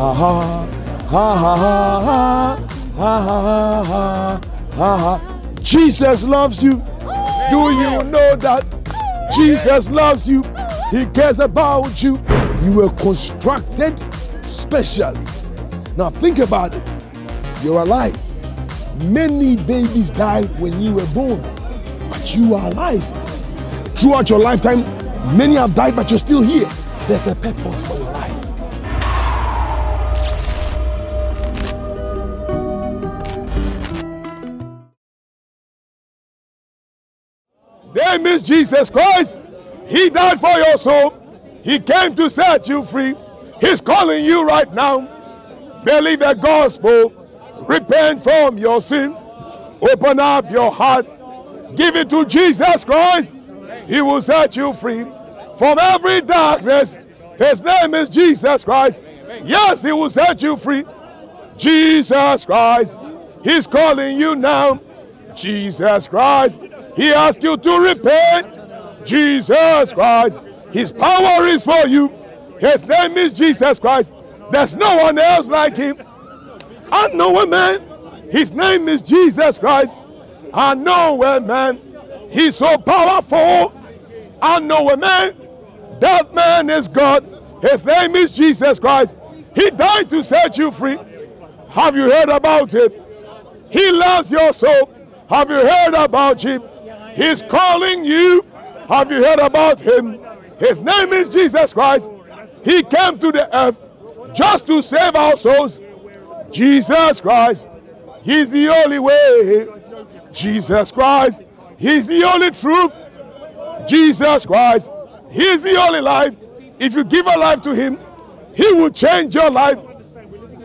ha ha ha ha ha ha ha ha ha. Jesus loves you. Do you know that? Jesus loves you. He cares about you. You were constructed specially. Now think about it. You're alive. Many babies died when you were born, but you are alive. Throughout your lifetime, many have died, but you're still here. There's a purpose for is Jesus Christ. He died for your soul. He came to set you free. He's calling you right now. Believe the gospel. Repent from your sin. Open up your heart. Give it to Jesus Christ. He will set you free from every darkness. His name is Jesus Christ. Yes, He will set you free. Jesus Christ. He's calling you now. Jesus Christ. He asks you to repent. Jesus Christ. His power is for you. His name is Jesus Christ. There's no one else like him. I know a man. His name is Jesus Christ. I know a man. He's so powerful. I know a man. That man is God. His name is Jesus Christ. He died to set you free. Have you heard about him? He loves your soul. Have you heard about him? He's calling you. Have you heard about him? His name is Jesus Christ. He came to the earth just to save our souls. Jesus Christ, He's the only way. Jesus Christ, He's the only truth. Jesus Christ, He's the only life. If you give a life to Him, He will change your life.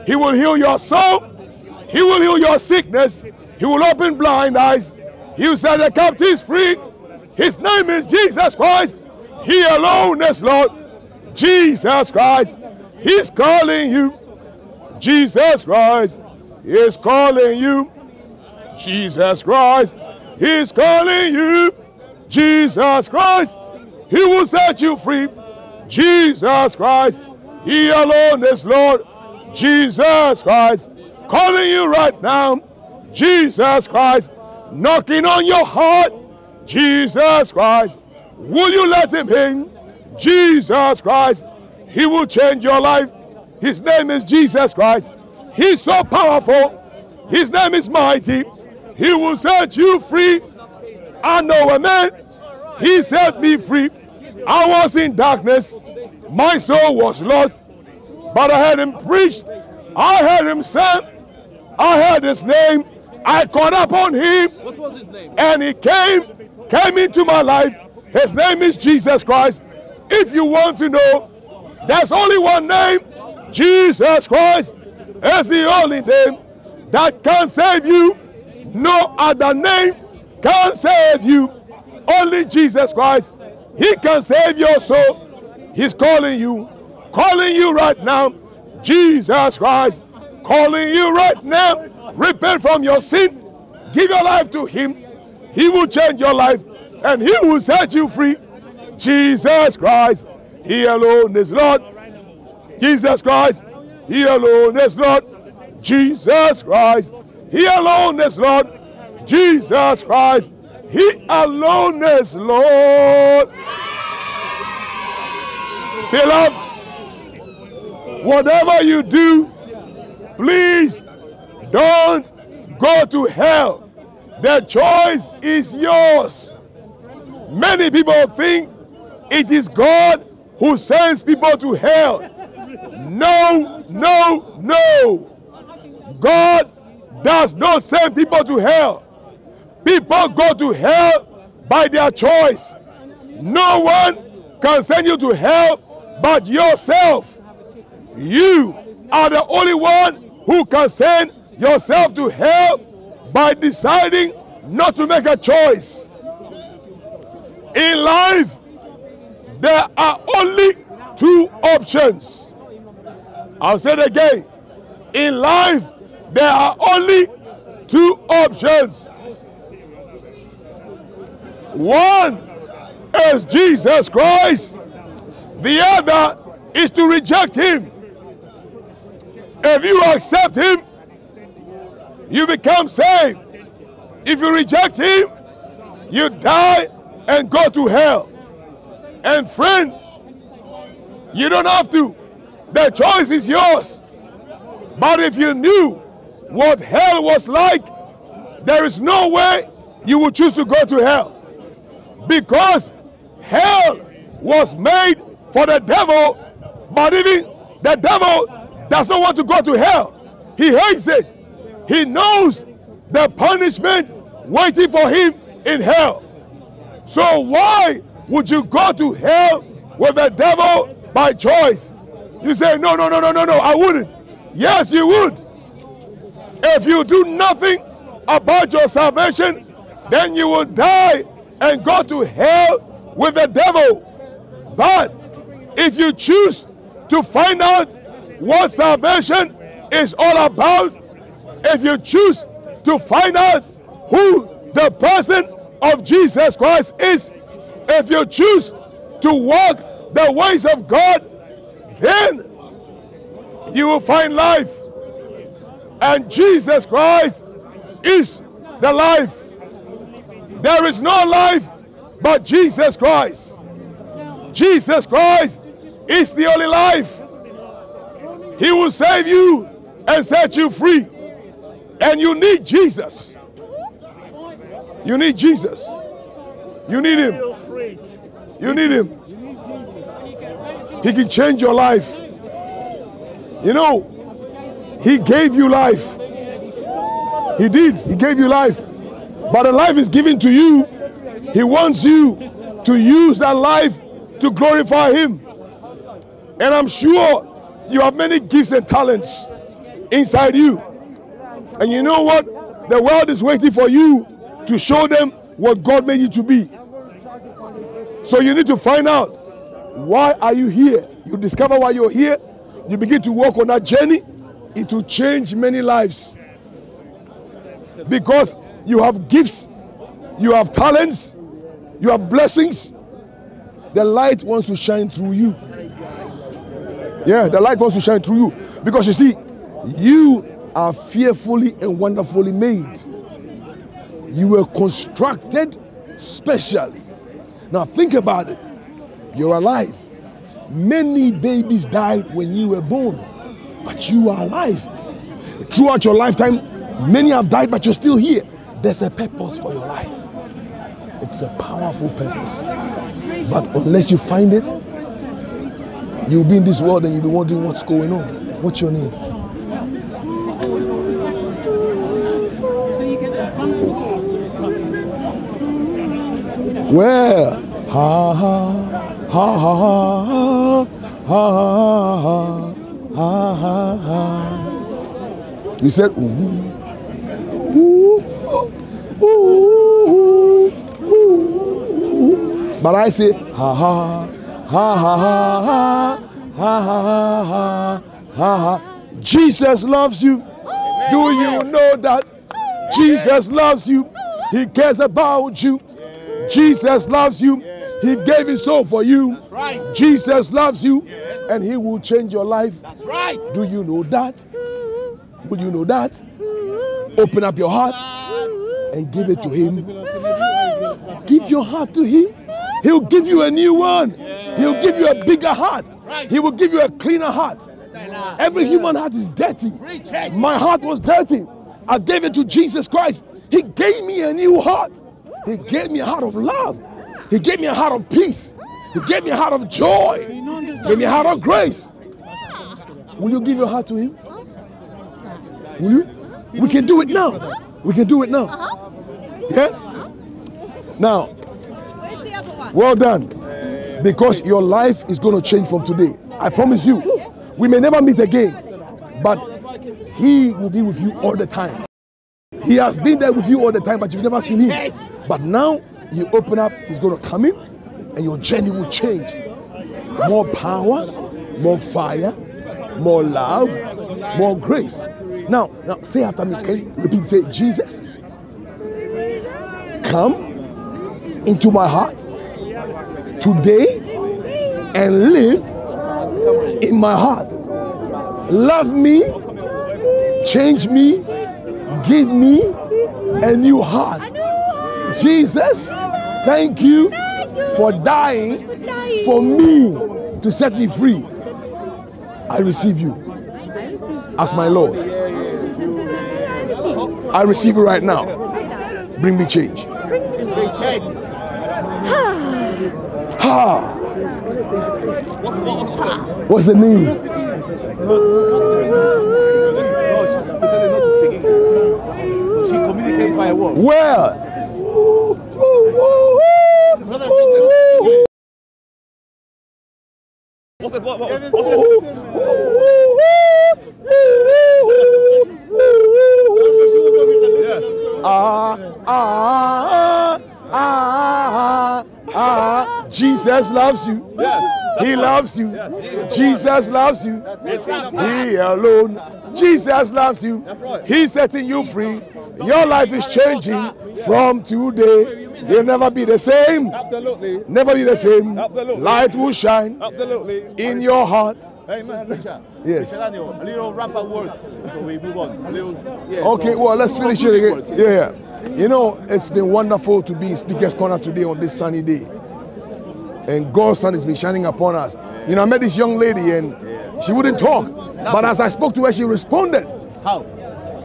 He will heal your soul. He will heal your sickness. He will open blind eyes. Will set the captives free. His name is Jesus Christ. He alone is Lord. Jesus Christ. He's calling you. Jesus Christ is calling you. Jesus Christ. He's calling you. Jesus Christ. He will set you free. Jesus Christ. He alone is Lord. Jesus Christ. Calling you right now. Jesus Christ. Knocking on your heart. Jesus Christ. Will you let him in? Jesus Christ. He will change your life. His name is Jesus Christ. He's so powerful. His name is mighty. He will set you free. I know a man. He set me free. I was in darkness. My soul was lost. But I heard him preach. I heard him sing. I heard his name. I caught up on him. What was his name? And he came, came into my life. His name is Jesus Christ. If you want to know, there's only one name. Jesus Christ is the only name that can save you. No other name can save you. Only Jesus Christ. He can save your soul. He's calling you, calling you right now. Jesus Christ, calling you right now. Repent from your sin. Give your life to Him. He will change your life and He will set you free. Jesus Christ, He alone is Lord. Jesus Christ, He alone is Lord. Jesus Christ, He alone is Lord. Jesus Christ, He alone is Lord. Beloved, whatever you do, please don't go to hell. The choice is yours. Many people think it is God who sends people to hell. No, no, no. God does not send people to hell. People go to hell by their choice. No one can send you to hell but yourself. You are the only one who can send yourself to hell by deciding not to make a choice. In life, there are only two options. I'll say it again. In life, there are only two options. One is Jesus Christ, the other is to reject Him. If you accept Him, you become saved. If you reject Him, you die and go to hell. And friend, you don't have to. The choice is yours. But if you knew what hell was like, there is no way you would choose to go to hell. Because hell was made for the devil, but even the devil does not want to go to hell. He hates it. He knows the punishment waiting for him in hell. So why would you go to hell with the devil by choice? You say, no, no, no, no, no, no, I wouldn't. Yes, you would. If you do nothing about your salvation, then you will die and go to hell with the devil. But if you choose to find out what salvation is all about, if you choose to find out who the person of Jesus Christ is, if you choose to walk the ways of God, then you will find life. And Jesus Christ is the life. There is no life but Jesus Christ. Jesus Christ is the only life. He will save you and set you free. And you need Jesus. You need Jesus. You need Him. You need Him. He can change your life. You know, He gave you life. He did. He gave you life. But the life is given to you. He wants you to use that life to glorify Him. And I'm sure you have many gifts and talents inside you. And you know what? The world is waiting for you to show them what God made you to be. So you need to find out why are you here? You discover why you're here. You begin to walk on that journey. It will change many lives. Because you have gifts, you have talents, you have blessings. The light wants to shine through you. Yeah, the light wants to shine through you. Because you see, you are fearfully and wonderfully made. You were constructed specially. Now think about it. You're alive. Many babies died when you were born, but you are alive. Throughout your lifetime, many have died, but you're still here. There's a purpose for your life. It's a powerful purpose. But unless you find it, you'll be in this world and you'll be wondering what's going on. What's your name? Where? Ha ha ha ha ha ha ha ha ha ha. You said ooh ooh ooh ooh. But I say ha ha ha ha ha ha ha ha ha ha. Jesus loves you. Amen. Do you know that? Amen. Jesus loves you. He cares about you. Yeah. Jesus loves you. Yeah. He gave his soul for you. Right. Jesus loves you yeah. and he will change your life. That's right. Do you know that? Will you know that? Open up your heart and give it to him. Give your heart to him. He'll give you a new one. He'll give you a bigger heart. He will give you a cleaner heart. Every human heart is dirty. My heart was dirty. I gave it to Jesus Christ. He gave me a new heart. He gave me a heart of love. He gave me a heart of peace. He gave me a heart of joy. He gave me a heart of grace. Will you give your heart to Him? Will you? We can do it now. We can do it now. Uh-huh. Yeah? Now, Where's the other one? well done. Because your life is going to change from today. I promise you. We may never meet again, but He will be with you all the time. He has been there with you all the time, but you've never seen Him. But now you open up, He's going to come in, and your journey will change. More power, more fire, more love, more grace. Now, now say after me. Can you repeat? Say, Jesus, come into my heart today and live in my heart. Love me change me, give me a new heart. Jesus, thank you for dying for me to set me free. I receive you as my Lord. I receive you right now. Bring me change. Ha! What's the name? No, she's pretending not to. So she communicates by word. Where? Brother, she Ah, ah, ah, ah. Jesus loves you. He loves you. Jesus loves you. He alone. Jesus loves you. He's setting you free. Your life is changing from today. You'll never be the same. Absolutely. Never be the same. Absolutely. Light will shine Absolutely. in your heart. Amen. Yes. Daniel, a little wrap up words. So we move on. A little. Yeah, Okay, so- well, let's finish it again. words, Yeah, yeah. You know, it's been wonderful to be in Speaker's Corner today on this sunny day. And God's sun has been shining upon us. You know, I met this young lady and she wouldn't talk. But as I spoke to her, she responded. How?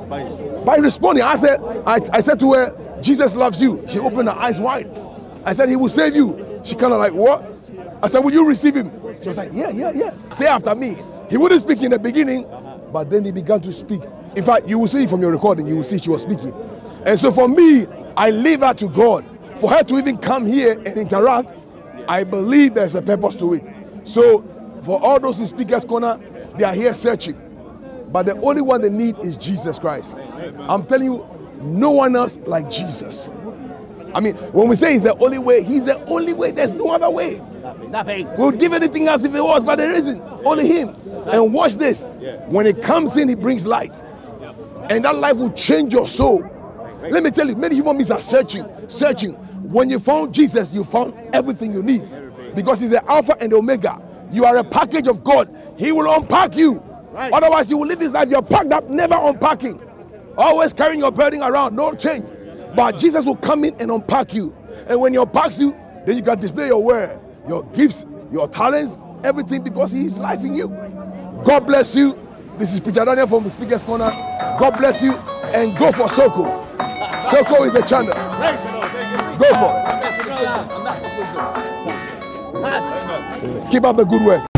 By By responding, I said, I, I said to her, Jesus loves you. She opened her eyes wide. I said, He will save you. She kind of like, What? I said, Will you receive him? She was like, Yeah, yeah, yeah. Say after me. He wouldn't speak in the beginning, but then he began to speak. In fact, you will see from your recording, you will see she was speaking. And so for me, I leave her to God. For her to even come here and interact, I believe there's a purpose to it. So for all those in Speaker's Corner, they are here searching. But the only one they need is Jesus Christ. I'm telling you, no one else like Jesus. I mean, when we say he's the only way, he's the only way. There's no other way. nothing. Nothing. We'll give anything else if it was, but there isn't. Only him. And watch this. When it comes in, he brings light. And that light will change your soul. Let me tell you, many human beings are searching, searching. When you found Jesus, you found everything you need. Because he's the Alpha and the Omega. You are a package of God. He will unpack you. Right. Otherwise, you will live this life. You're packed up, never unpacking. Always carrying your burden around, no change. But Jesus will come in and unpack you. And when he unpacks you, then you can display your word, your gifts, your talents, everything because he is life in you. God bless you. This is Preacher Daniel from the Speaker's Corner. God bless you and go for SOCO. SOCO is a channel. Praise the Lord. Thank you. Go for it. Bless you, brother. Keep up the good work.